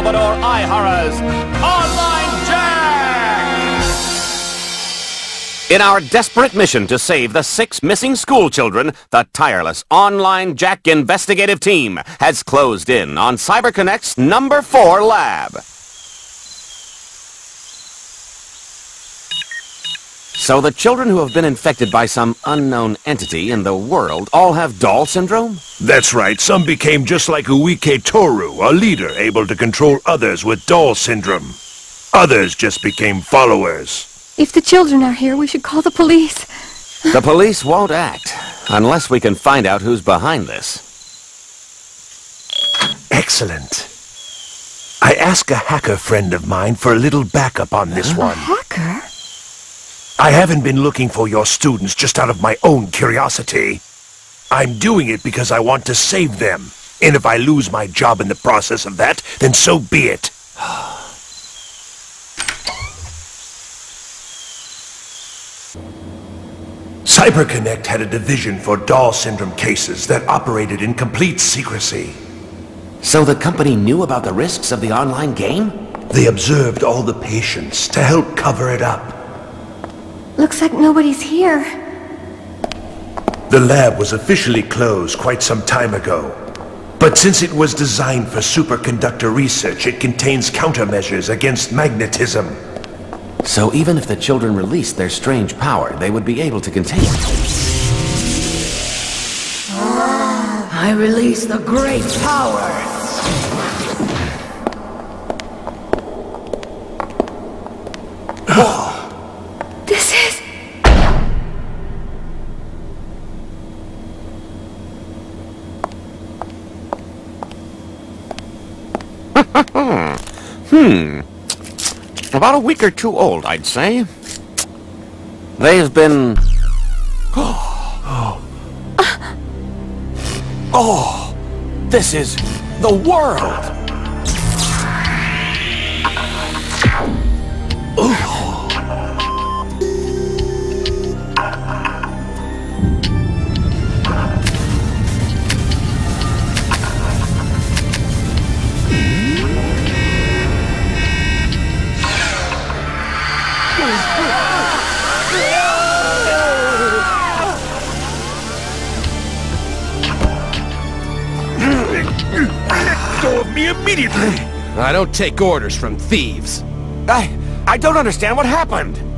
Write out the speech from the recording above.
Salvador Online Jack! In our desperate mission to save the six missing school children, the tireless Online Jack investigative team has closed in on CyberConnect's number four lab. So the children who have been infected by some unknown entity in the world all have doll syndrome? That's right. Some became just like Uike Toru, a leader able to control others with doll syndrome. Others just became followers. If the children are here, we should call the police. The police won't act unless we can find out who's behind this. Excellent. I asked a hacker friend of mine for a little backup on this one. A Hacker? I haven't been looking for your students just out of my own curiosity. I'm doing it because I want to save them. And if I lose my job in the process of that, then so be it. CyberConnect had a division for doll syndrome cases that operated in complete secrecy. So the company knew about the risks of the online game? They observed all the patients to help cover it up. Looks like nobody's here. The lab was officially closed quite some time ago. But since it was designed for superconductor research, it contains countermeasures against magnetism. So even if the children released their strange power, they would be able to contain it. I release the great power. Hmm. About a week or two old, I'd say. They've been... oh. Oh, this is the world! Go of me immediately! I don't take orders from thieves. I... I don't understand what happened.